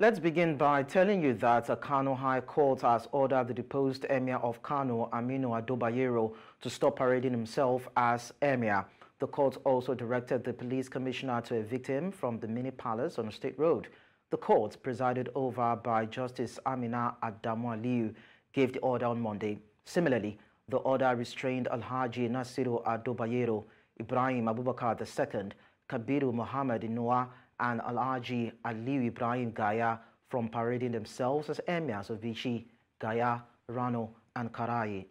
Let's begin by telling you that the Kano High Court has ordered the deposed Emir of Kano, Aminu Ado Bayero, to stop parading himself as Emir. The court also directed the police commissioner to evict him from the mini palace on State Road. The court, presided over by Justice Amina Adamu Aliyu, gave the order on Monday. Similarly, the order restrained Alhaji Nasiru Ado Bayero, Ibrahim Abubakar II, Kabiru Muhammad Noah, and Alhaji Aliyu Ibrahim Gaya from parading themselves as emirs of Bichi, Gaya, Rano, and Karaye.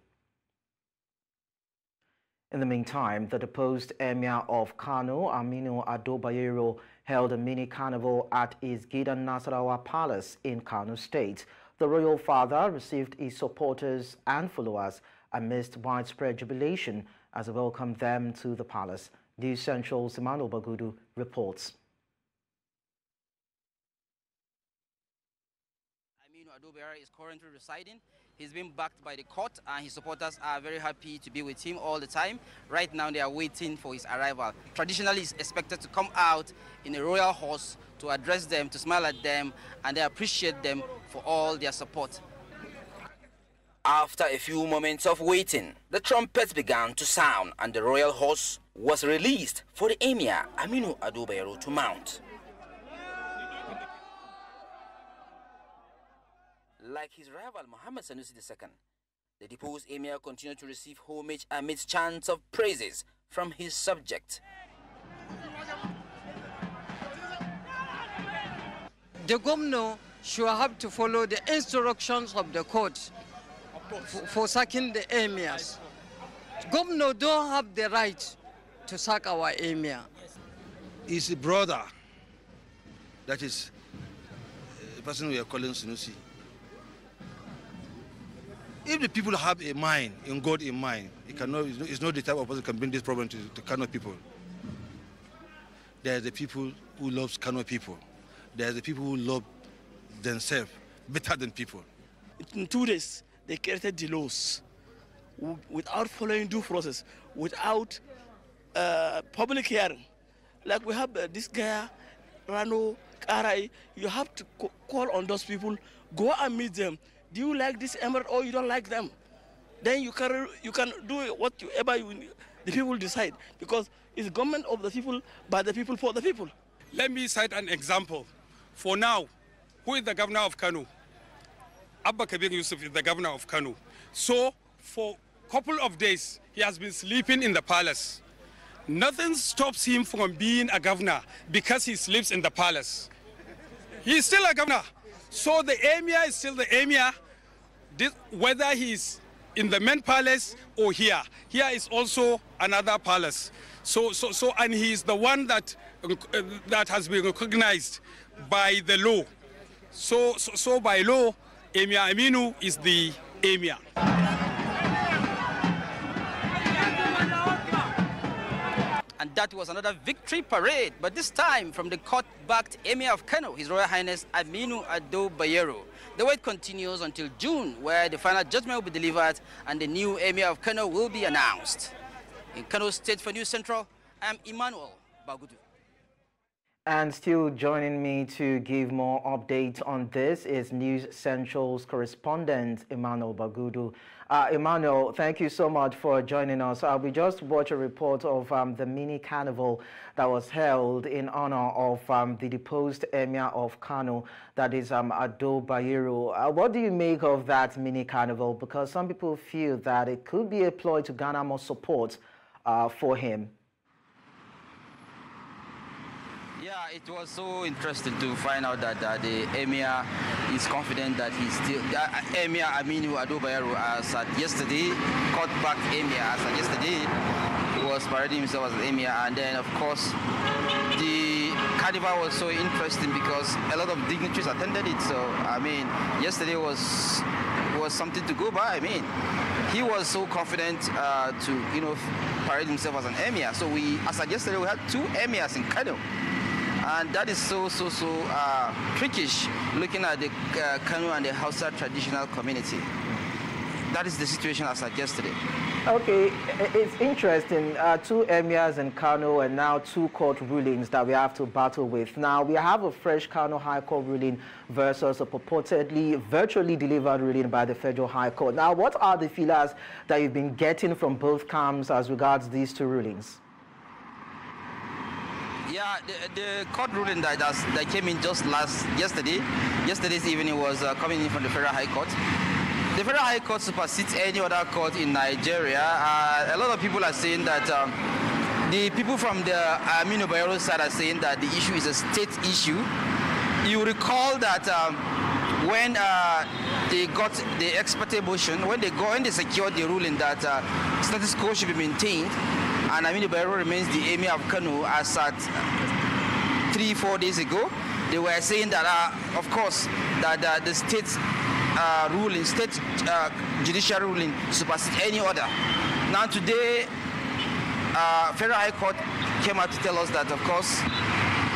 In the meantime, the deposed emir of Kano, Aminu Ado Bayero, held a mini carnival at his Gidan Nasarawa Palace in Kano State. The royal father received his supporters and followers amidst widespread jubilation as he welcomed them to the palace. News Central's Emmanuel Bagudu reports. Ado Bayero is currently residing. He's been backed by the court and his supporters are very happy to be with him all the time. Right now they are waiting for his arrival. Traditionally he's expected to come out in a royal horse to address them, to smile at them and they appreciate them for all their support. After a few moments of waiting, the trumpets began to sound and the royal horse was released for the emir Aminu Ado Bayero to mount. Like his rival Muhammad Sanusi II. The deposed emir continued to receive homage amidst chants of praises from his subject. The governor should have to follow the instructions of the court for, for sacking the emirs. Governor don't have the right to sack our emir. His brother, that is uh, the person we are calling Sanusi, if the people have a mind, in God in mind, it cannot, it's not the type of person can bring this problem to the Kano people. There are the people who love Kano people. There are the people who love themselves better than people. In two days, they created the laws without following due process, without uh, public hearing. Like we have uh, this guy, Rano, Karaye, you have to call on those people, go and meet them, do you like this emirate or you don't like them? Then you can you can do whatever you, the people decide because it's government of the people by the people for the people. Let me cite an example. For now, who is the governor of Kano? Abba Kabir Yusuf is the governor of Kano. So for a couple of days, he has been sleeping in the palace. Nothing stops him from being a governor because he sleeps in the palace. He's still a governor. So the emir is still the emir, this, whether he's in the main palace or here. Here is also another palace. So, so, so, and he's the one that uh, that has been recognized by the law. So, so, so by law, Emir Aminu is the emir. That was another victory parade, but this time from the court-backed Emir of Kano, His Royal Highness Aminu Ado Bayero. The wait continues until June, where the final judgment will be delivered and the new Emir of Kano will be announced. In Kano State for News Central, I'm Emmanuel Bagudu. And still joining me to give more updates on this is News Central's correspondent, Emmanuel Bagudu. Uh, Emmanuel, thank you so much for joining us. Uh, we just watched a report of um, the mini carnival that was held in honor of um, the deposed emir of Kano, that is um, Ado Bayero. Uh, what do you make of that mini carnival? Because some people feel that it could be a ploy to garner more support uh, for him. Yeah, it was so interesting to find out that the emir is confident that he's still uh, emir Aminu Ado Bayero as at yesterday, caught back emir as at yesterday. He was parading himself as emir, and then of course the carnival was so interesting because a lot of dignitaries attended it. So I mean, yesterday was was something to go by. I mean, he was so confident uh, to you know parade himself as an emir. So we, as at yesterday, we had two emirs in Kano and that is so so so uh, trickish looking at the uh, Kanu and the Hausa traditional community. That is the situation as of yesterday. Okay, it's interesting. Uh, two emirs in Kano and now two court rulings that we have to battle with. Now, we have a fresh Kano High Court ruling versus a purportedly virtually delivered ruling by the Federal High Court. Now, what are the feelers that you've been getting from both camps as regards these two rulings? Yeah, the, the court ruling that, that came in just last yesterday, yesterday's evening was uh, coming in from the Federal High Court. The Federal High Court supersedes any other court in Nigeria. Uh, a lot of people are saying that um, the people from the Aminu Bayero side are saying that the issue is a state issue. You recall that um, when uh, they got the ex parte motion, when they go and they secured the ruling that uh, status quo should be maintained, and Aminu Bayero remains the emir of Kano as at three, four days ago, they were saying that, uh, of course, that uh, the state uh, ruling, state uh, judicial ruling supersedes any other. Now today, uh, Federal High Court came out to tell us that, of course,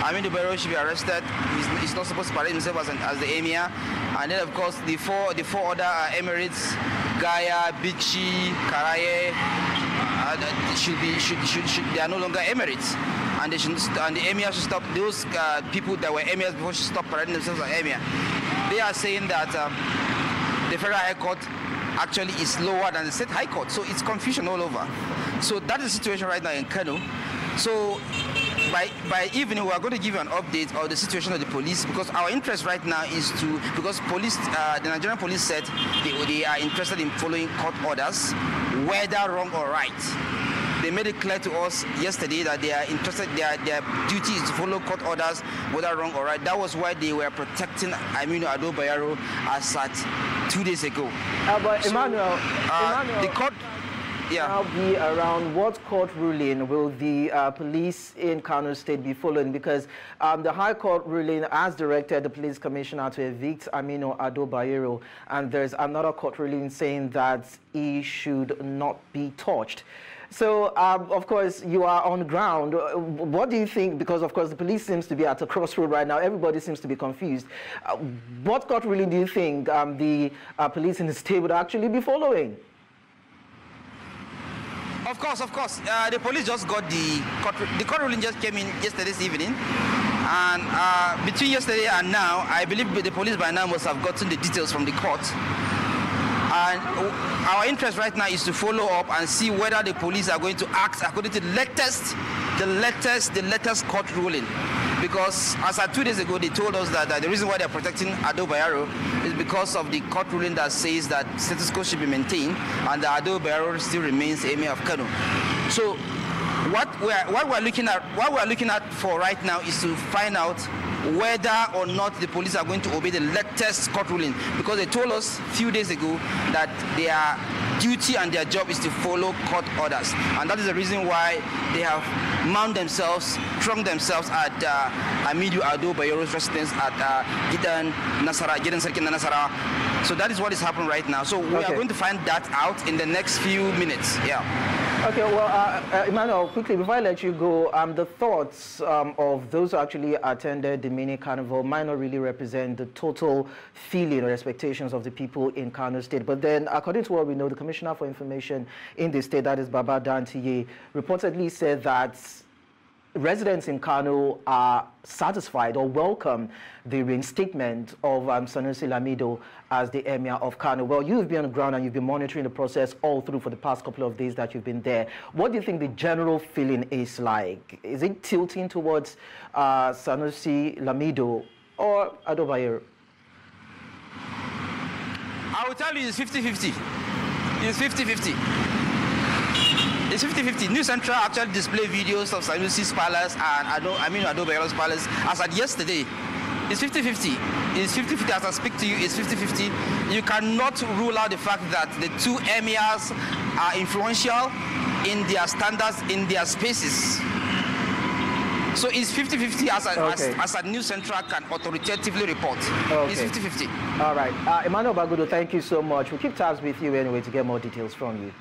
Amin Dubairo should be arrested. He's, he's, not supposed to parade himself as, an, as, the emir. And then, of course, the four, the four other emirates, Gaya, Bichi, Karaye, uh, should be should, should, should, they are no longer emirates and they should and the emir should stop those uh, people that were emirs before should stop parading themselves as emir they are saying that um, the Federal High Court actually is lower than the State High Court. So it's confusion all over. So that is the situation right now in Kano. So by by evening we are going to give you an update of the situation of the police because our interest right now is to because police uh, the Nigerian police said they, they are interested in following court orders whether wrong or right they made it clear to us yesterday that they are interested, their, their duty is to follow court orders, whether wrong or right. That was why they were protecting Aminu Ado Bayero as at two days ago. Uh, but so, Emmanuel, uh, Emmanuel, the court yeah. now be around what court ruling will the uh, police in Kano State be following? Because um, the High Court ruling has directed the police commissioner to evict Aminu Ado Bayero, and there's another court ruling saying that he should not be touched. So, um, of course, you are on ground. What do you think? Because, of course, the police seems to be at a crossroad right now. Everybody seems to be confused. Uh, what court really do you think um, the uh, police in the state would actually be following? Of course, of course. Uh, the police just got the court, the court ruling just came in yesterday's evening. And uh, between yesterday and now, I believe the police by now must have gotten the details from the court. And our interest right now is to follow up and see whether the police are going to act according to the latest, the latest, the latest court ruling. Because as at two days ago, they told us that, that the reason why they're protecting Ado Bayero is because of the court ruling that says that status quo should be maintained and that Ado Bayero still remains emir of Kano. So what we're, what we're looking at, what we're looking at for right now is to find out whether or not the police are going to obey the latest court ruling because they told us a few days ago that their duty and their job is to follow court orders and that is the reason why they have mount themselves, strung themselves at uh, Aminu Ado Bayero's residence at uh, Gidan Nasara, Gidan Sarkin Nasara. So that is what is happening right now. So we okay. are going to find that out in the next few minutes. Yeah. Okay, well, uh, uh, Emmanuel, quickly, before I let you go, um, the thoughts um, of those who actually attended the mini carnival might not really represent the total feeling or expectations of the people in Kano State. But then, according to what we know, the Commissioner for Information in the state, that is Baba Dantiye, reportedly said that residents in Kano are satisfied or welcome the reinstatement of um, Sanusi Lamido as the emir of Kano. Well, you've been on the ground and you've been monitoring the process all through for the past couple of days that you've been there. What do you think the general feeling is like? Is it tilting towards uh, Sanusi Lamido or Adobayer? I will tell you it's 50-50. It's 50-50. It's 50-50. New Central actually display videos of Sanusi's palace and I, don't, I mean Ado Bayer's palace as at yesterday. It's 50-50. It's 50-50 as I speak to you, it's 50-50. You cannot rule out the fact that the two emirs are influential in their standards, in their spaces. So it's 50-50 as, okay. as, as, a New Central can authoritatively report. Okay. It's 50-50. All right. Uh, Emmanuel Bagudu, thank you so much. We'll keep tabs with you anyway to get more details from you.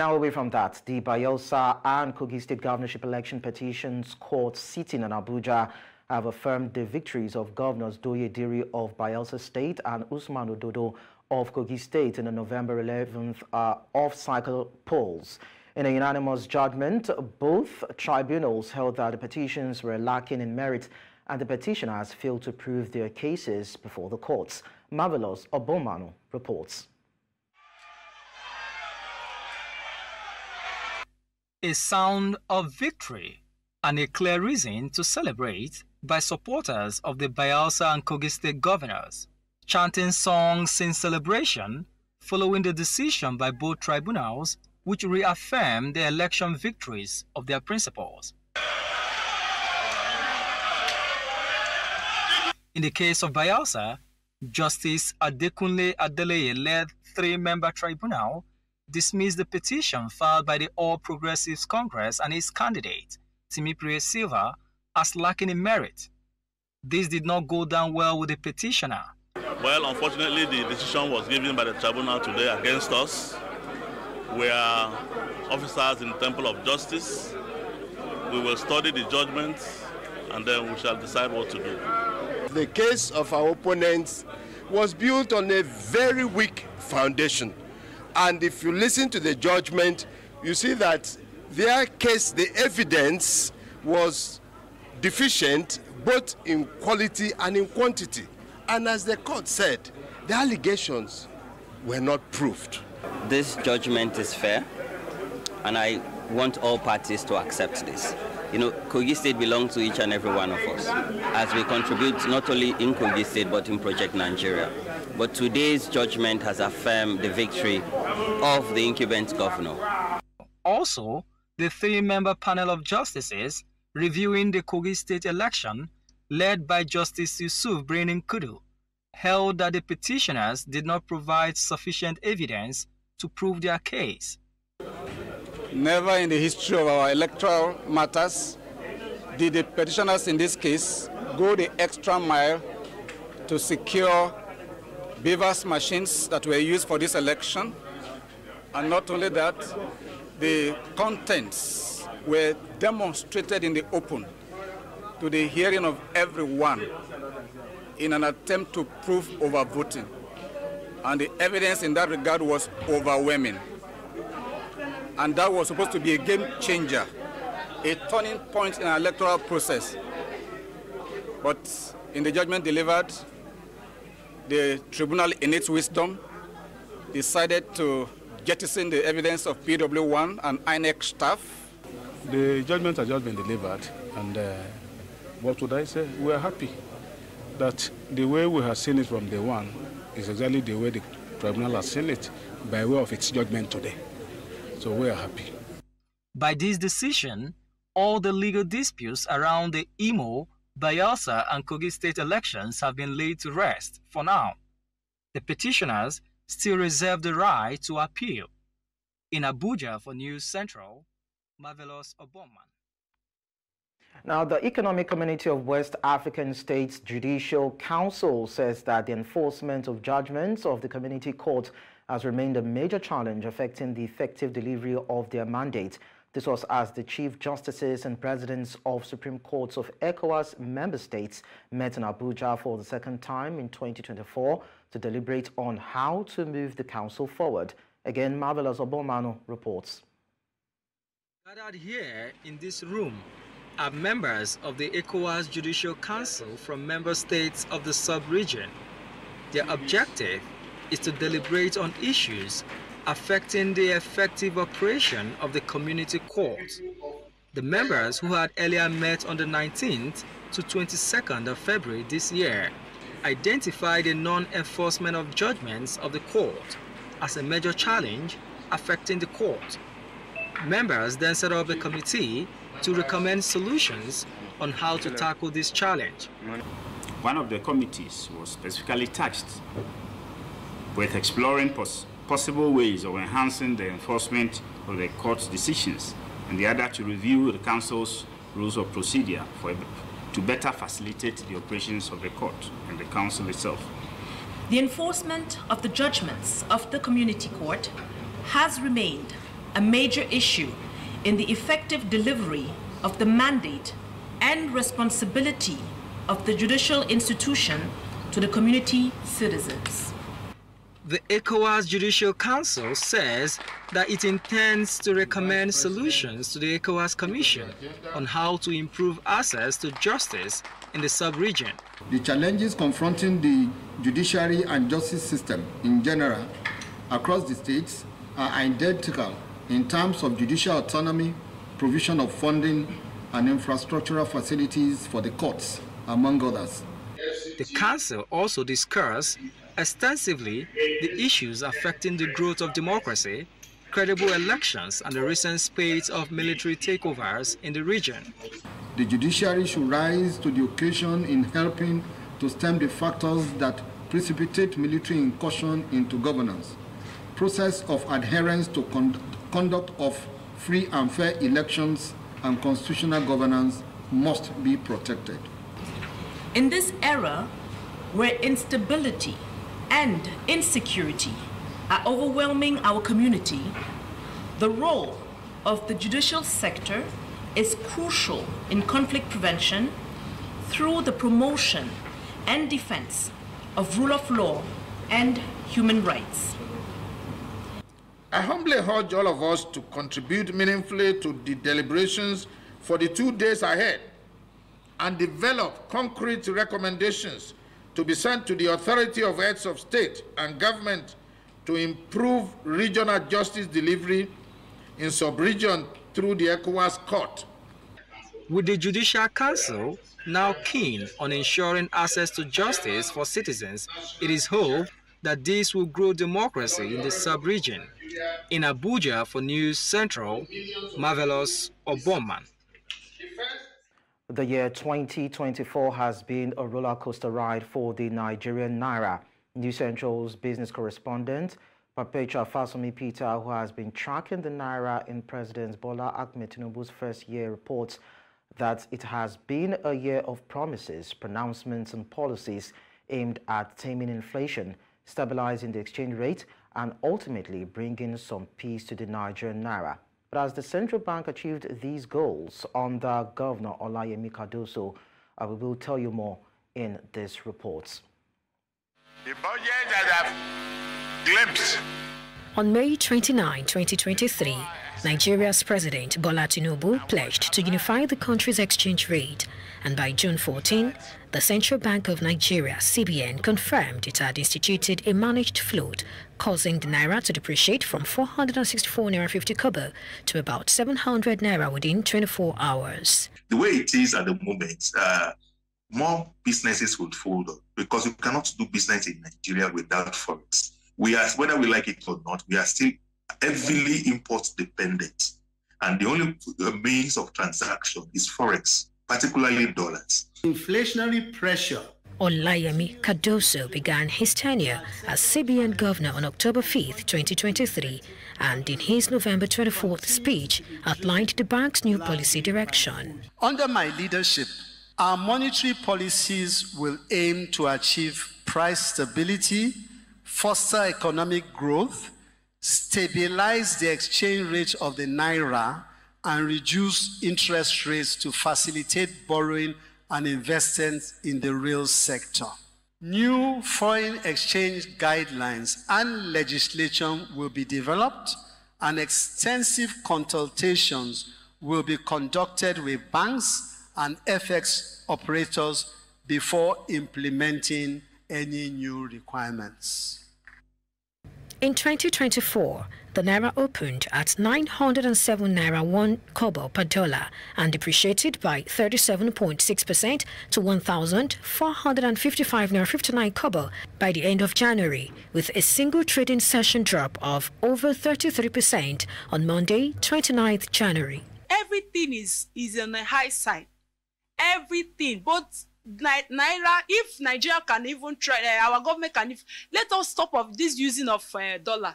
Now away from that, the Bayelsa and Kogi State Governorship Election Petitions Court sitting in Abuja have affirmed the victories of Governors Douye Diri of Bayelsa State and Usman Ododo of Kogi State in the November 11th uh, off-cycle polls. In a unanimous judgment, both tribunals held that the petitions were lacking in merit and the petitioners failed to prove their cases before the courts. Marvelous Obomanu reports. A sound of victory and a clear reason to celebrate by supporters of the Bayelsa and Kogi State governors, chanting songs in celebration following the decision by both tribunals which reaffirmed the election victories of their principals. In the case of Bayelsa, Justice Adekunle Adeleye-led three-member tribunal dismissed the petition filed by the All Progressives Congress and its candidate, Timipre Sylva, as lacking in merit. This did not go down well with the petitioner. Well, unfortunately, the decision was given by the tribunal today against us. We are officers in the Temple of Justice. We will study the judgment and then we shall decide what to do. The case of our opponents was built on a very weak foundation. And if you listen to the judgment, you see that their case, the evidence was deficient both in quality and in quantity. And as the court said, the allegations were not proved. This judgment is fair, and I want all parties to accept this. You know, Kogi State belongs to each and every one of us as we contribute not only in Kogi State but in Project Nigeria. But today's judgment has affirmed the victory of the incumbent governor. Also, the three-member panel of justices reviewing the Kogi State election, led by Justice Yusuf Birnin Kudu, held that the petitioners did not provide sufficient evidence to prove their case. Never in the history of our electoral matters did the petitioners in this case go the extra mile to secure BVAS machines that were used for this election. And not only that, the contents were demonstrated in the open to the hearing of everyone in an attempt to prove overvoting. And the evidence in that regard was overwhelming and that was supposed to be a game changer, a turning point in our electoral process. But in the judgment delivered, the tribunal, in its wisdom, decided to jettison the evidence of PW1 and INEC staff. The judgment has just been delivered, and uh, what would I say? We are happy that the way we have seen it from day one is exactly the way the tribunal has seen it by way of its judgment today. So we are happy. By this decision, all the legal disputes around the Imo, Bayelsa, and Kogi state elections have been laid to rest for now. The petitioners still reserve the right to appeal. In Abuja for News Central, Marvelous Obomman. Now, the Economic Community of West African States Judicial Council says that the enforcement of judgments of the Community Court has remained a major challenge affecting the effective delivery of their mandate. This was as the Chief Justices and Presidents of Supreme Courts of ECOWAS member states met in Abuja for the second time in 2024 to deliberate on how to move the council forward. Again, Marvelous Obomano reports. Gathered here in this room are members of the ECOWAS Judicial Council from member states of the sub-region. Their objective is to deliberate on issues affecting the effective operation of the community court. The members who had earlier met on the 19th to 22nd of February this year identified the non-enforcement of judgments of the court as a major challenge affecting the court. Members then set up a committee to recommend solutions on how to tackle this challenge. One of the committees was specifically tasked with exploring pos possible ways of enhancing the enforcement of the court's decisions, and the other to review the Council's rules of procedure for, to better facilitate the operations of the court and the Council itself. The enforcement of the judgments of the Community Court has remained a major issue in the effective delivery of the mandate and responsibility of the judicial institution to the community citizens. The ECOWAS Judicial Council says that it intends to recommend solutions to the ECOWAS Commission on how to improve access to justice in the sub-region. The challenges confronting the judiciary and justice system in general across the states are identical in terms of judicial autonomy, provision of funding, and infrastructural facilities for the courts, among others. The Council also discussed extensively the issues affecting the growth of democracy, credible elections, and the recent spate of military takeovers in the region. The judiciary should rise to the occasion in helping to stem the factors that precipitate military incursion into governance. Process of adherence to con conduct of free and fair elections and constitutional governance must be protected. In this era where instability and insecurity are overwhelming our community, the role of the judicial sector is crucial in conflict prevention through the promotion and defense of rule of law and human rights. I humbly urge all of us to contribute meaningfully to the deliberations for the two days ahead and develop concrete recommendations to be sent to the authority of heads of state and government to improve regional justice delivery in sub-region through the ECOWAS court. With the Judicial Council now keen on ensuring access to justice for citizens, it is hoped that this will grow democracy in the sub-region. In Abuja for News Central, Marvelous Oboman. The year 2024 has been a roller coaster ride for the Nigerian Naira. New Central's business correspondent, Perpetua Fasumi Peter, who has been tracking the Naira in President Bola Ahmed Tinubu's first year, reports that it has been a year of promises, pronouncements and policies aimed at taming inflation, stabilizing the exchange rate, and ultimately bringing some peace to the Nigerian Naira. But as the central bank achieved these goals under Governor Olayemi Cardoso, uh, we will tell you more in this report. The budget that I've glimpsed. On May 29, 2023, Nigeria's President Bola Tinubu pledged to unify the country's exchange rate, and by June 14, the Central Bank of Nigeria, CBN, confirmed it had instituted a managed float, causing the naira to depreciate from 464 naira 50 kobo to about 700 naira within 24 hours. The way it is at the moment, uh, more businesses would fold up because you cannot do business in Nigeria without forex. We are, whether we like it or not, we are still heavily import dependent. And the only uh, means of transaction is forex, particularly dollars. Inflationary pressure. Olayemi Cardoso began his tenure as CBN governor on October 5, 2023, and in his November 24th speech outlined the bank's new policy direction. Under my leadership, our monetary policies will aim to achieve price stability, foster economic growth, stabilize the exchange rate of the naira, and reduce interest rates to facilitate borrowing and investment in the real sector. New foreign exchange guidelines and legislation will be developed, and extensive consultations will be conducted with banks and FX operators before implementing any new requirements. In 2024, the naira opened at 907 naira 1 kobo per dollar and depreciated by 37.6% to 1,455 naira 59 kobo by the end of January, with a single trading session drop of over 33% on Monday, 29th January. Everything is, is on the high side. Everything, both naira if nigeria can even try uh, our government can if, let us stop of this using of uh, dollar.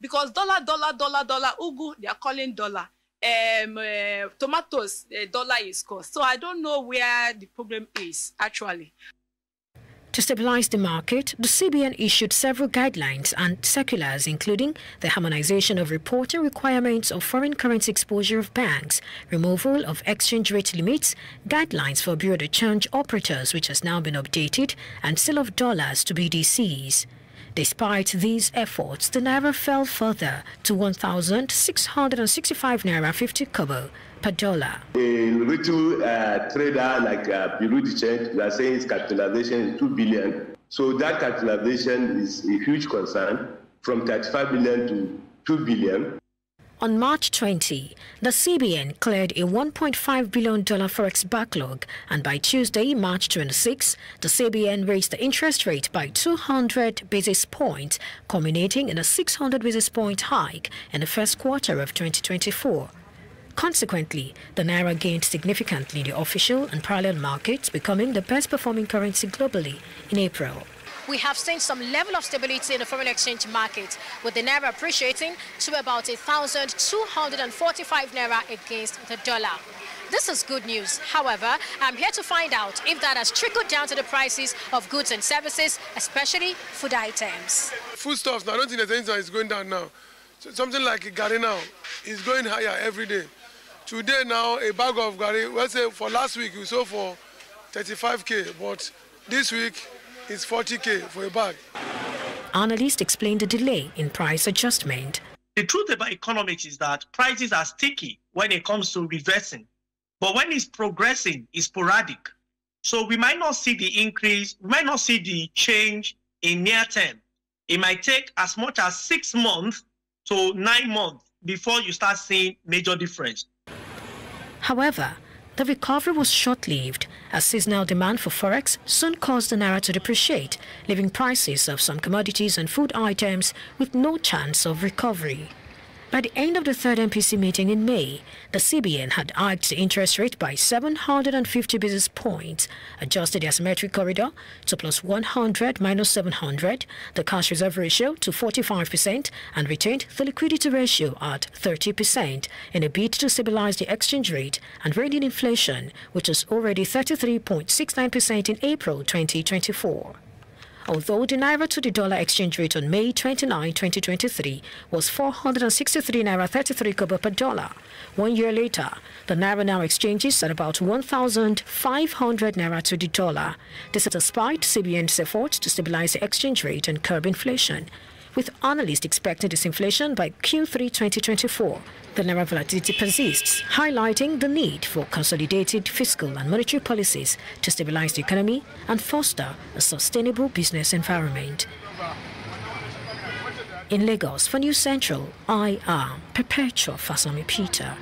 Because dollar dollar dollar dollar ugu they are calling dollar. Um, uh, tomatoes uh, dollar is cost. So i don't know where the problem is actually to stabilize the market, the CBN issued several guidelines and circulars, including the harmonization of reporting requirements of foreign currency exposure of banks, removal of exchange rate limits, guidelines for bureau de change operators, which has now been updated, and sale of dollars to BDCs. Despite these efforts, the naira fell further to 1,665 naira 50 kobo dollar. A retail uh, trader like uh, Change, they are saying its capitalization is 2 billion. So that capitalization is a huge concern from 35 billion to 2 billion. On March 20, the CBN cleared a $1.5 billion forex backlog, and by Tuesday, March 26, the CBN raised the interest rate by 200 basis points, culminating in a 600 basis point hike in the first quarter of 2024. Consequently, the naira gained significantly in the official and parallel markets, becoming the best performing currency globally in April we have seen some level of stability in the foreign exchange market, with the naira appreciating to about 1,245 naira against the dollar. This is good news. However, I'm here to find out if that has trickled down to the prices of goods and services, especially food items. Foodstuffs, I don't think there's anything that is going down now. Something like gari now is going higher every day. Today now, a bag of gari, let's say for last week, we sold for 35k, but this week it's 40k for a bag. Analysts explained the delay in price adjustment. The truth about economics is that prices are sticky when it comes to reversing. But when it's progressing, it's sporadic. So we might not see the increase, we might not see the change in near term. It might take as much as six months to nine months before you start seeing major difference. However, the recovery was short-lived as seasonal demand for forex soon caused the naira to depreciate, leaving prices of some commodities and food items with no chance of recovery. By the end of the third MPC meeting in May, the CBN had hiked the interest rate by 750 basis points, adjusted the asymmetric corridor to plus 100 minus 700, the cash reserve ratio to 45%, and retained the liquidity ratio at 30% in a bid to stabilize the exchange rate and rein in inflation, which was already 33.69% in April 2024 although the naira to the dollar exchange rate on May 29, 2023 was 463 naira 33 kobo per dollar. One year later, the naira now exchanges at about 1,500 naira to the dollar. This is despite CBN's efforts to stabilize the exchange rate and curb inflation with analysts expecting disinflation by Q3 2024. The Naira volatility persists, highlighting the need for consolidated fiscal and monetary policies to stabilize the economy and foster a sustainable business environment. In Lagos, for New Central, I am Perpetua Fasami Peter.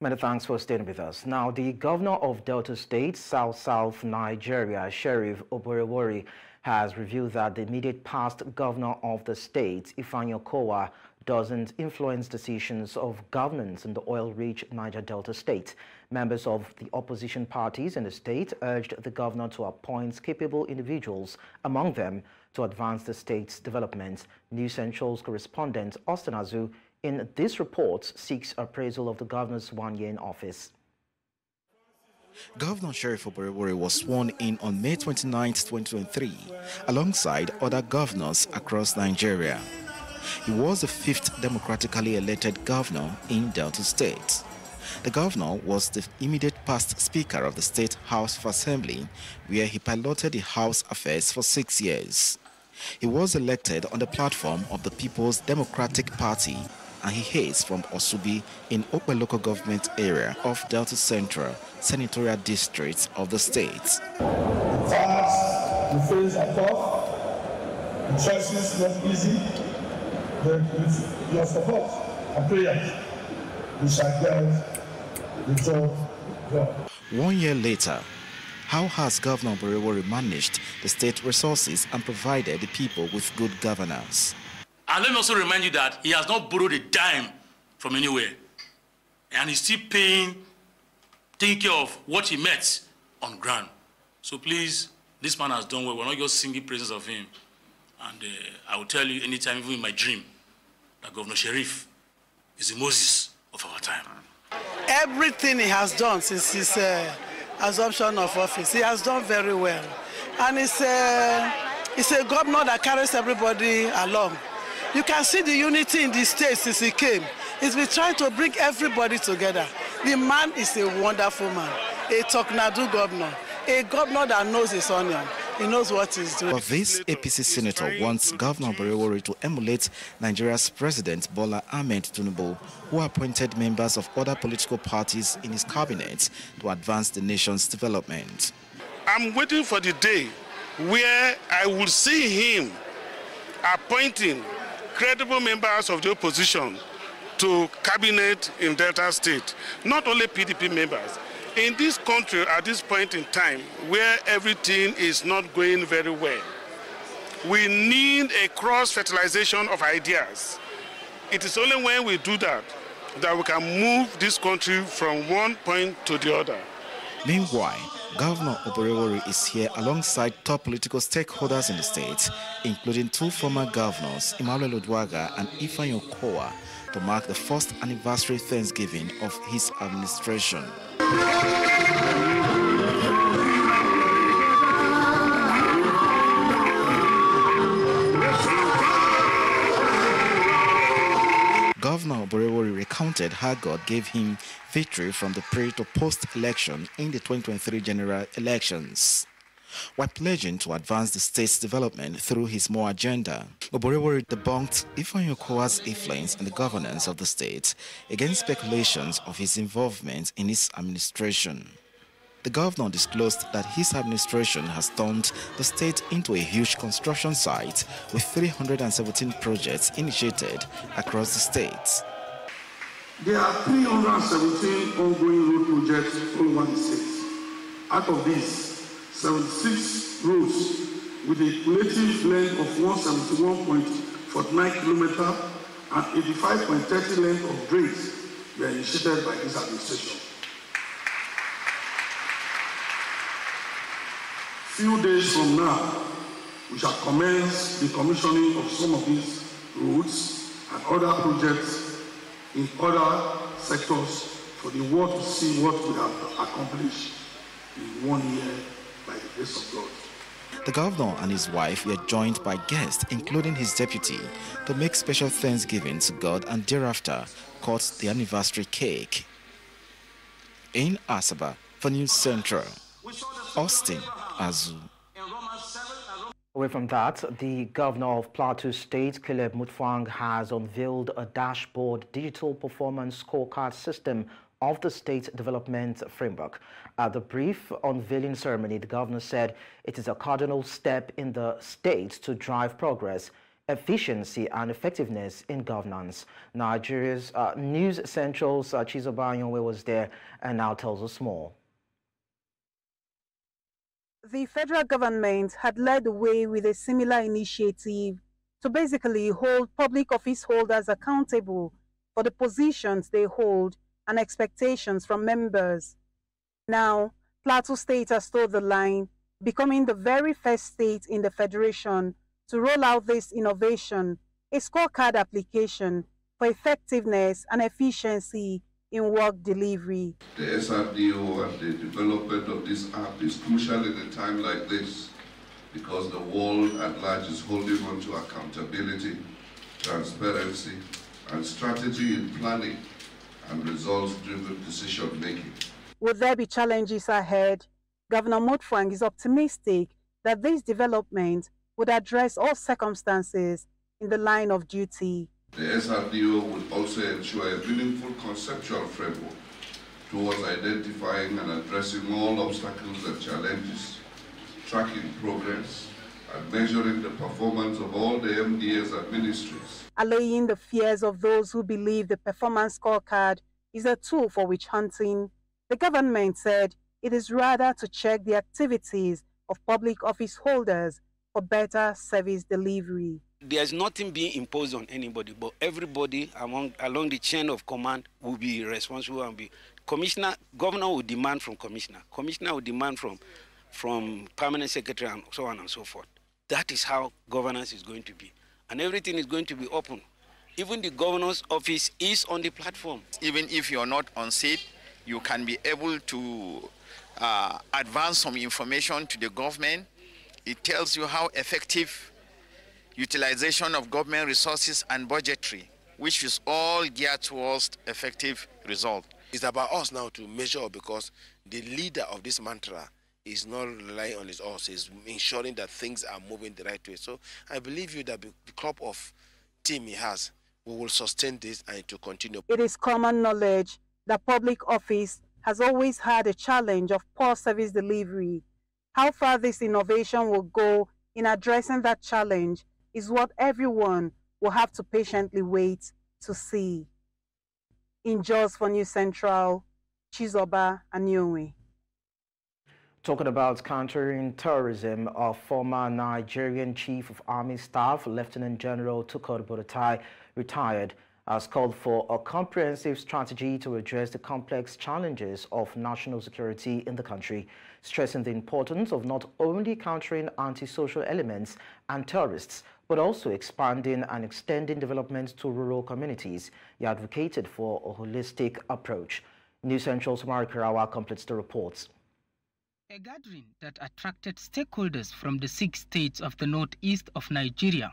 Many thanks for staying with us. Now, the governor of Delta State, South-South Nigeria, Sheriff Oborevwori, has revealed that the immediate past governor of the state, Ifeanyi Okowa, doesn't influence decisions of governance in the oil-rich Niger Delta state. Members of the opposition parties in the state urged the governor to appoint capable individuals, among them to advance the state's development. News Central's correspondent Austin Azu in this report seeks appraisal of the governor's one year in office. Governor Sheriff Oborevwori was sworn in on May 29, 2023, alongside other governors across Nigeria. He was the fifth democratically elected governor in Delta State. The governor was the immediate past Speaker of the State House of Assembly, where he piloted the House affairs for six years. He was elected on the platform of the People's Democratic Party and he hails from Osubi in Okpe local government area of Delta Central senatorial district of the state. The face are tough, the choices not easy, but with your support and prayers, we shall get the job done. One year later, how has Governor Oborevwori managed the state resources and provided the people with good governance? And let me also remind you that he has not borrowed a dime from anywhere. And he's still paying, taking care of what he met on ground. So please, this man has done well. We're not just singing praises of him. And uh, I will tell you anytime, even in my dream, that Governor Sheriff is the Moses of our time. Everything he has done since his uh, assumption of office, he has done very well. And it's, uh, it's a governor that carries everybody along. You can see the unity in the state since he came. He's been trying to bring everybody together. The man is a wonderful man, a Toknadu governor, a governor that knows his onion, He knows what he's doing. But this APC senator wants Governor Oborevwori to emulate Nigeria's President Bola Ahmed Tinubu, who appointed members of other political parties in his cabinet to advance the nation's development. I'm waiting for the day where I will see him appointing credible members of the opposition to cabinet in Delta State, not only PDP members. In this country, at this point in time, where everything is not going very well, we need a cross-fertilization of ideas. It is only when we do that that we can move this country from one point to the other. Meanwhile, Governor Oborevwori is here alongside top political stakeholders in the state, including two former governors, Emmanuel Uduaghan and Ifeanyi Okowa, to mark the first anniversary Thanksgiving of his administration. Governor Oborevwori recounted how God gave him victory from the pre to post-election in the 2023 general elections. While pledging to advance the state's development through his more agenda, Oborevwori debunked Ifeanyi Okowa's influence in the governance of the state against speculations of his involvement in his administration. The governor disclosed that his administration has turned the state into a huge construction site with 317 projects initiated across the state. There are 317 ongoing road projects in one state. Out of these, 76 roads with a cumulative length of 171.49 kilometers and 85.30 length of drains were initiated by this administration. Few days from now, we shall commence the commissioning of some of these roads and other projects in other sectors for the world to see what we have accomplished in one year by the grace of God. The governor and his wife were joined by guests, including his deputy, to make special thanksgiving to God and thereafter cut the anniversary cake. In Asaba, for News Central, Austin Azu. Away from that, the governor of Plateau State, Caleb Mutfwang, has unveiled a dashboard digital performance scorecard system of the state development framework. At the brief unveiling ceremony, the governor said it is a cardinal step in the state to drive progress, efficiency and effectiveness in governance. Nigeria's uh, News Central's uh, Chizoba was there and now tells us more. The federal government had led the way with a similar initiative to basically hold public office holders accountable for the positions they hold and expectations from members. Now, Plateau State has toed the line, becoming the very first state in the federation to roll out this innovation, a scorecard application for effectiveness and efficiency in work delivery. The SRDO and the development of this app is crucial in a time like this because the world at large is holding on to accountability, transparency, and strategy in planning and results-driven decision-making. Would there be challenges ahead? Governor Mutfwang is optimistic that this development would address all circumstances in the line of duty. The SRDO will also ensure a meaningful conceptual framework towards identifying and addressing all obstacles and challenges, tracking progress, and measuring the performance of all the MDAs and ministries. Allaying the fears of those who believe the performance scorecard is a tool for witch hunting, the government said it is rather to check the activities of public office holders for better service delivery there's nothing being imposed on anybody, but everybody among along the chain of command will be responsible and be commissioner, governor will demand from commissioner, commissioner will demand from from permanent secretary and so on and so forth. That is how governance is going to be. And everything is going to be open. Even the governor's office is on the platform. Even if you're not on seat, you can be able to uh, advance some information to the government. It tells you how effective utilization of government resources and budgetary, which is all geared towards effective result. It's about us now to measure because the leader of this mantra is not relying on his horse, is ensuring that things are moving the right way. So I believe you that the crop of team he has, we will sustain this and it will continue. It is common knowledge that public office has always had a challenge of poor service delivery. How far this innovation will go in addressing that challenge is what everyone will have to patiently wait to see. In Jos for News Central, Chizoba Anyowe. Talking about countering terrorism, a former Nigerian Chief of Army Staff, Lieutenant General Tukur Buratai, retired, has called for a comprehensive strategy to address the complex challenges of national security in the country, stressing the importance of not only countering antisocial elements and terrorists, but also expanding and extending development to rural communities. He advocated for a holistic approach. News Central's Karawa completes the reports. A gathering that attracted stakeholders from the six states of the northeast of Nigeria.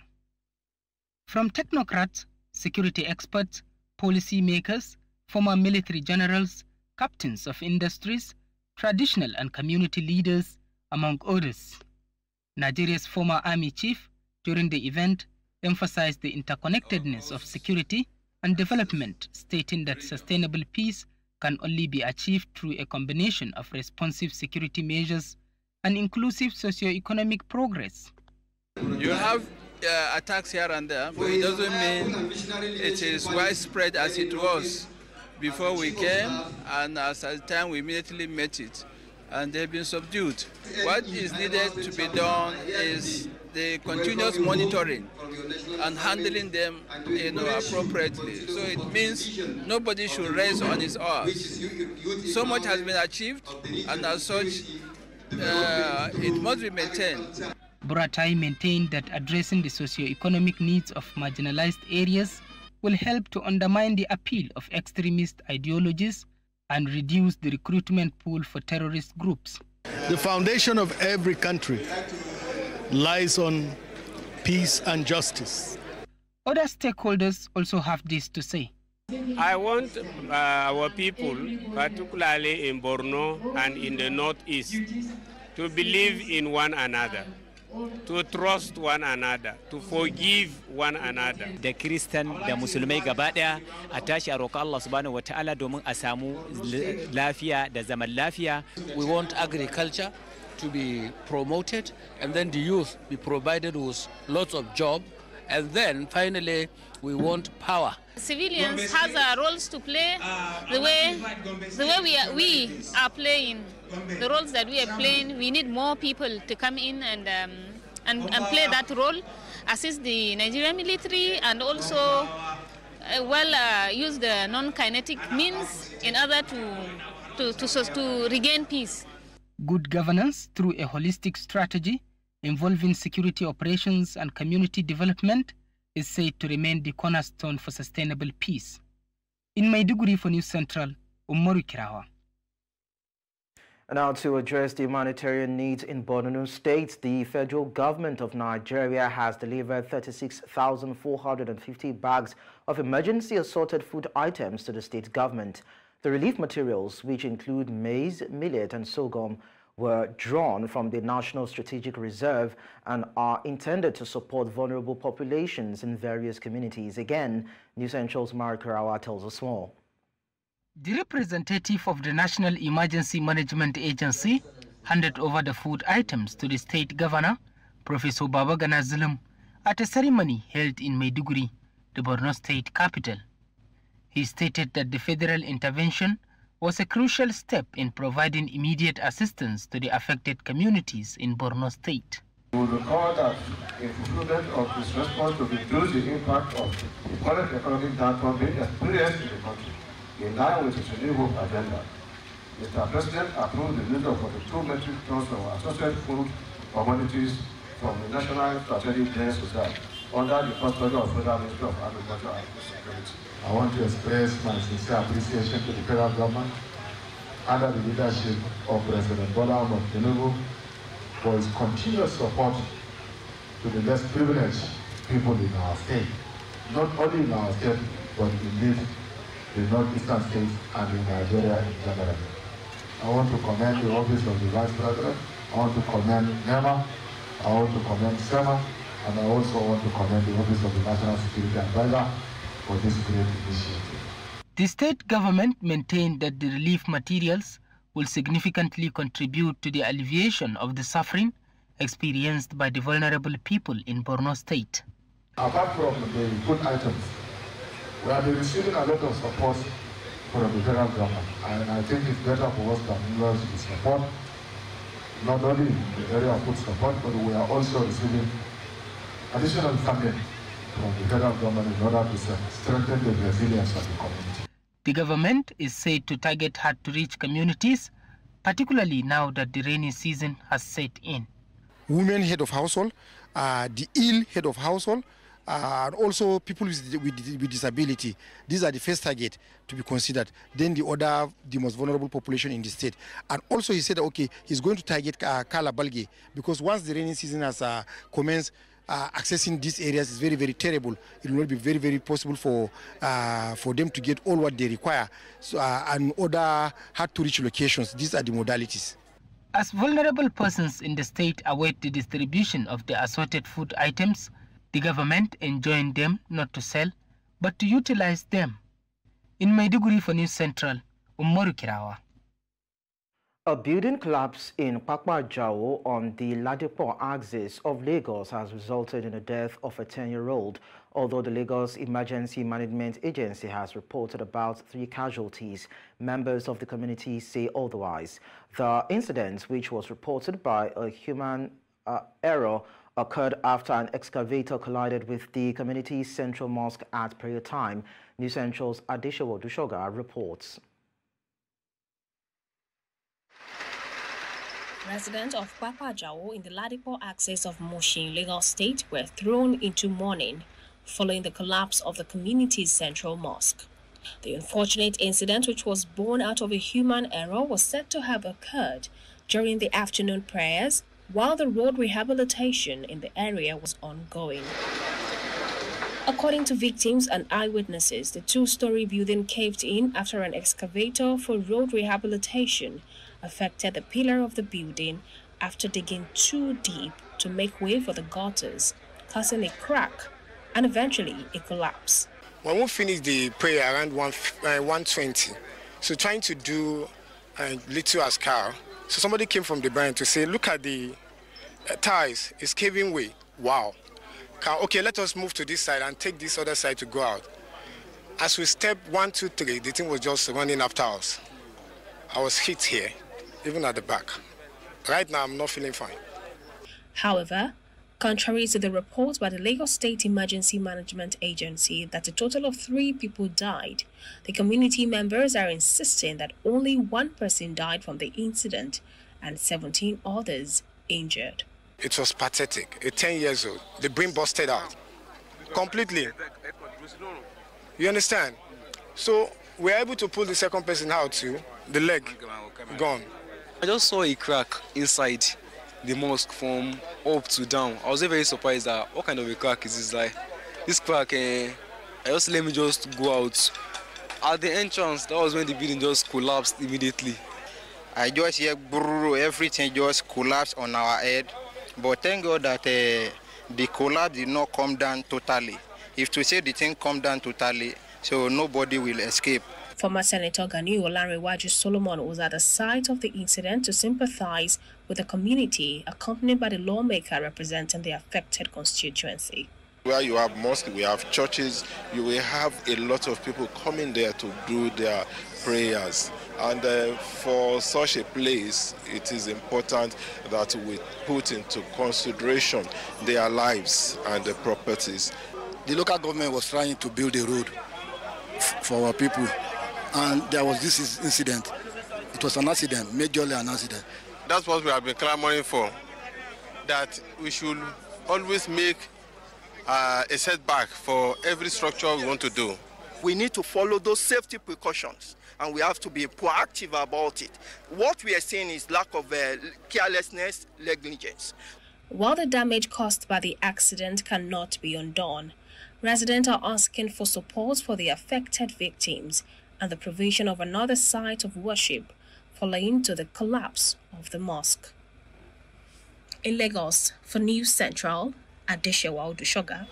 From technocrats, security experts, policymakers, former military generals, captains of industries, traditional and community leaders, among others. Nigeria's former army chief, during the event, emphasized the interconnectedness of security and development, stating that sustainable peace can only be achieved through a combination of responsive security measures and inclusive socio-economic progress. You have uh, attacks here and there, but it doesn't mean it is widespread as it was before we came, and as at the time we immediately met it, and they've been subdued. What is needed to be done is the continuous monitoring and handling them you know, appropriately. So it means nobody should raise on his arms. So much has been achieved, and as such, uh, it must be maintained. Buratai maintained that addressing the socio-economic needs of marginalized areas will help to undermine the appeal of extremist ideologies and reduce the recruitment pool for terrorist groups. The foundation of every country lies on peace and justice. Other stakeholders also have this to say. I want uh, our people, particularly in Borno and in the Northeast, to believe in one another, to trust one another, to forgive one another. Da Kiristan da Musulmai gaba ɗaya a tashi a roƙa Allah subhanahu wa ta'ala domin a samu lafiya da zaman lafiya. We want agriculture to be promoted and then the youth be provided with lots of job. And then finally we want power. Civilians has our roles to play the way the way we are, we are playing. The roles that we are playing we need more people to come in and um, and, and play that role assist the Nigerian military and also uh, well uh, use the non-kinetic means in order to to, to, to regain peace Good governance through a holistic strategy involving security operations and community development is said to remain the cornerstone for sustainable peace. In Maiduguri for News Central, Umaru Kirawa. Now to address the humanitarian needs in Borno State, the federal government of Nigeria has delivered 36,450 bags of emergency assorted food items to the state government. The relief materials, which include maize, millet and sorghum, were drawn from the National Strategic Reserve and are intended to support vulnerable populations in various communities. Again, News Central's Mark Karawa tells us more. The representative of the National Emergency Management Agency handed over the food items to the state governor, Professor Babagana Zulum, at a ceremony held in Maiduguri, the Borno state capital. He stated that the federal intervention was a crucial step in providing immediate assistance to the affected communities in Borno state. We will recall that improvement of this response to reduce the impact of the current economic downturn being experienced in the country in line with Renewed Hope agenda. Mr. President approved the release of 42 metric tons of associated food commodities from the National Strategic Defense Reserve under the custody of Federal Ministry. I want to express my sincere appreciation to the federal government under the leadership of President Bola Ahmed Tinubu for his continuous support to the less privileged people in our state, not only in our state, but indeed the northeastern states and in Nigeria in general. I want to commend the Office of the Vice President. I want to commend NEMA. I want to commend SEMA. And I also want to commend the Office of the National Security Advisor for this great initiative. The state government maintained that the relief materials will significantly contribute to the alleviation of the suffering experienced by the vulnerable people in Borno State. Apart from the food items, we have been receiving a lot of support from the federal government. And I think it's better for us to acknowledge the support, not only in the area of food support, but we are also receiving additional funding from the federal government in order to strengthen the resilience of the community. The government is said to target hard-to-reach communities, particularly now that the rainy season has set in. Women head of household, uh, the ill head of household, uh, and also people with, with, with, disability. These are the first target to be considered. Then the other, the most vulnerable population in the state. And also he said, okay, he's going to target uh, Kala Balge because once the rainy season has uh, commenced, uh, accessing these areas is very, very terrible. It will not be very, very possible for uh, for them to get all what they require. So, uh, and other hard-to-reach locations. These are the modalities. As vulnerable persons in the state await the distribution of the assorted food items, the government enjoined them not to sell, but to utilize them. In Maiduguri for News Central, Umaru Kirawa. A building collapse in Papa Ajao on the Ladipo axis of Lagos has resulted in the death of a 10-year-old, although the Lagos Emergency Management Agency has reported about three casualties. Members of the community say otherwise. The incident, which was reported by a human uh, error, occurred after an excavator collided with the community's central mosque at prayer time. News Central's Adeshewa Odushoga reports. Residents of Papa Ajao in the Ladipo axis of Mushin, Lagos State were thrown into mourning following the collapse of the community's central mosque. The unfortunate incident, which was born out of a human error, was said to have occurred during the afternoon prayers while the road rehabilitation in the area was ongoing. According to victims and eyewitnesses, the two-story building caved in after an excavator for road rehabilitation affected the pillar of the building after digging too deep to make way for the gutters, causing a crack and eventually a collapse. When we finished the prayer around 1, uh, 120, so trying to do a little askar, so somebody came from the brand to say, look at the uh, ties, it's caving way. Wow. Okay, let us move to this side and take this other side to go out. As we step one, two, three, the thing was just running after us. I was hit here even at the back. Right now, I'm not feeling fine. However, contrary to the report by the Lagos State Emergency Management Agency that a total of three people died, the community members are insisting that only one person died from the incident and 17 others injured. It was pathetic. A 10 years old, the brain busted out completely. You understand? So we're able to pull the second person out too, the leg gone. I just saw a crack inside the mosque from up to down. I was very surprised that what kind of a crack is this like? This crack, eh, I just let me just go out. At the entrance, that was when the building just collapsed immediately. I just hear brrr, everything just collapsed on our head. But thank God that uh, the collapse did not come down totally. If to say the thing come down totally, so nobody will escape. Former Senator Gani Olanrewaju Solomon was at the site of the incident to sympathize with the community, accompanied by the lawmaker representing the affected constituency. Where you have mosques, we have churches, you will have a lot of people coming there to do their prayers. And uh, for such a place, it is important that we put into consideration their lives and their properties. The local government was trying to build a road for our people and there was this incident. It was an accident, majorly an accident. That's what we have been clamoring for, that we should always make uh, a setback for every structure we want to do. We need to follow those safety precautions and we have to be proactive about it. What we are seeing is lack of uh, carelessness, negligence. While the damage caused by the accident cannot be undone, residents are asking for support for the affected victims and the provision of another site of worship following to the collapse of the mosque. In Lagos, for News Central, Adeshewa Odushoga.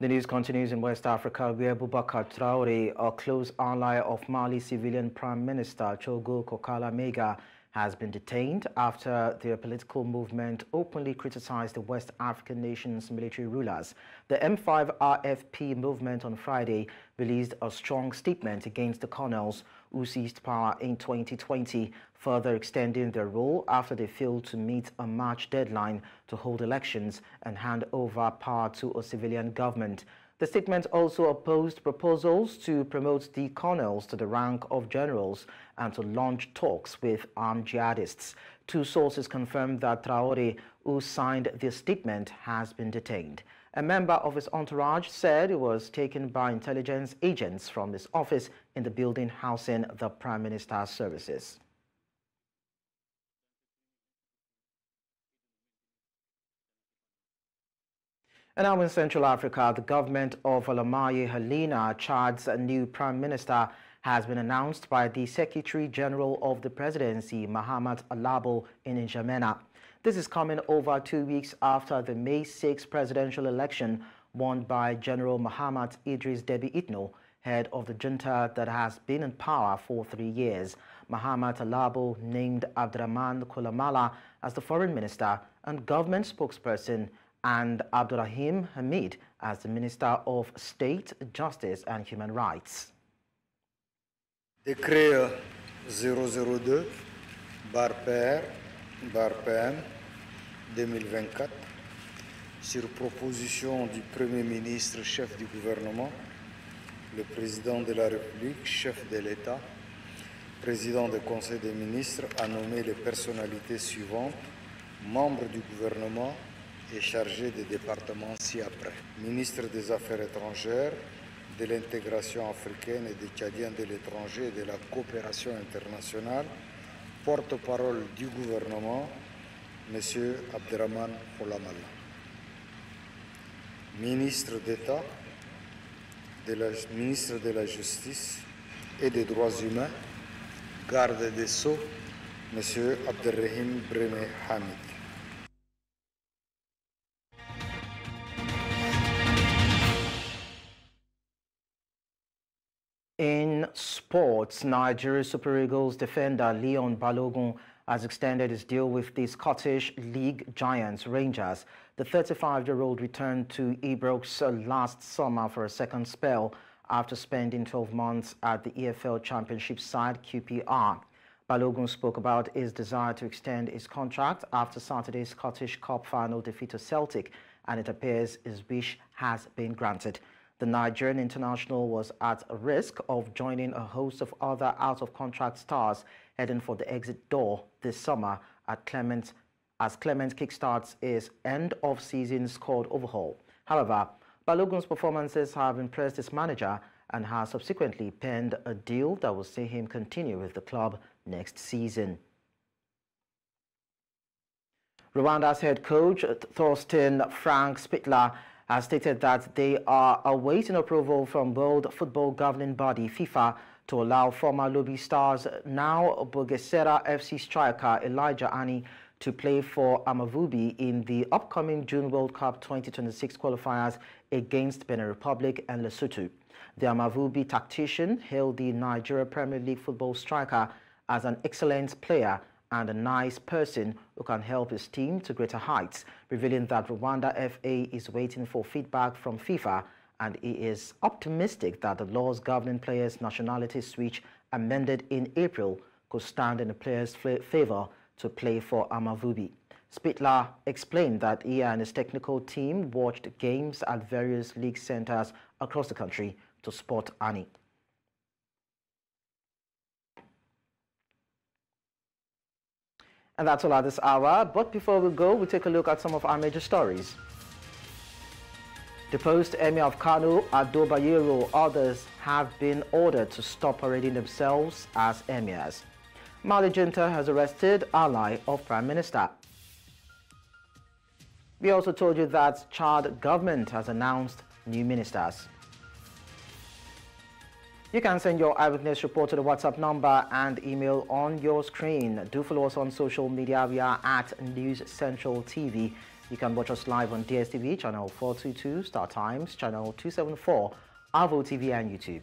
The news continues in West Africa where Boubacar Traore, a close ally of Mali civilian Prime Minister Choguel Kokalla Maïga, has been detained after their political movement openly criticized the West African nation's military rulers. The M5 RFP movement on Friday released a strong statement against the colonels who seized power in 2020, further extending their role after they failed to meet a March deadline to hold elections and hand over power to a civilian government. The statement also opposed proposals to promote the colonels to the rank of generals and to launch talks with armed jihadists. Two sources confirmed that Traore, who signed the statement, has been detained. A member of his entourage said he was taken by intelligence agents from his office in the building housing the Prime Minister's services. And now in Central Africa, the government of Allamaye Halina Chad's new prime minister has been announced by the Secretary General of the Presidency, Mahamat Alhabo in N'Djamena. This is coming over two weeks after the May 6 presidential election won by General Mohamed Idris Deby Itno, head of the junta that has been in power for three years. Mahamat Alhabo named Abdrahman Koulamallah as the foreign minister and government spokesperson and Abdurrahim Hamid as the Minister of State, Justice and Human Rights. Décret 002 bar PR bar PM 2024 sur proposition du Premier ministre, chef du gouvernement, le président de la République, chef de l'État, président du Conseil des ministres, a nommé les personnalités suivantes, membres du gouvernement, est chargé des départements ci-après. Ministre des Affaires étrangères, de l'intégration africaine et des Tchadiens de l'étranger et de la coopération internationale, porte-parole du gouvernement, M. Abderrahman Kholamallah. Ministre d'État, ministre de la Justice et des Droits humains, garde des Sceaux, M. Abderrahim Breme Hamid. In sports, Nigeria Super Eagles defender Leon Balogun has extended his deal with the Scottish League giants Rangers. The 35-year-old returned to Ibrox uh, last summer for a second spell after spending 12 months at the EFL Championship side QPR. Balogun spoke about his desire to extend his contract after Saturday's Scottish Cup final defeat to Celtic, and it appears his wish has been granted. The Nigerian international was at risk of joining a host of other out-of-contract stars heading for the exit door this summer at Clement, as Clement kickstarts his end-of-season squad overhaul. However, Balogun's performances have impressed his manager and has subsequently penned a deal that will see him continue with the club next season. Rwanda's head coach, Torsten Frank Spittler, has stated that they are awaiting approval from World Football Governing Body FIFA to allow former Lobi Stars, now Bugesera FC striker Elijah Ani to play for Amavubi in the upcoming June World Cup 2026 qualifiers against Benin Republic and Lesotho. The Amavubi tactician hailed the Nigeria Premier League football striker as an excellent player and a nice person who can help his team to greater heights, revealing that Rwanda FA is waiting for feedback from FIFA and he is optimistic that the laws governing players' nationality switch amended in April could stand in the players' favor to play for Amavubi. Spittler explained that he and his technical team watched games at various league centers across the country to spot Ani. And that's all at this hour. But before we go, we take a look at some of our major stories. Deposed Emir of Kano, Ado Bayero, others have been ordered to stop parading themselves as emirs. Mali junta has arrested ally of Prime Minister. We also told you that Chad government has announced new ministers. You can send your eyewitness report to the WhatsApp number and email on your screen. Do follow us on social media. We are at News Central TV. You can watch us live on DSTV, channel 422, Star Times, channel 274, Avo TV and YouTube.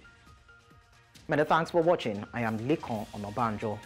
Many thanks for watching. I am Lekon Onobanjo.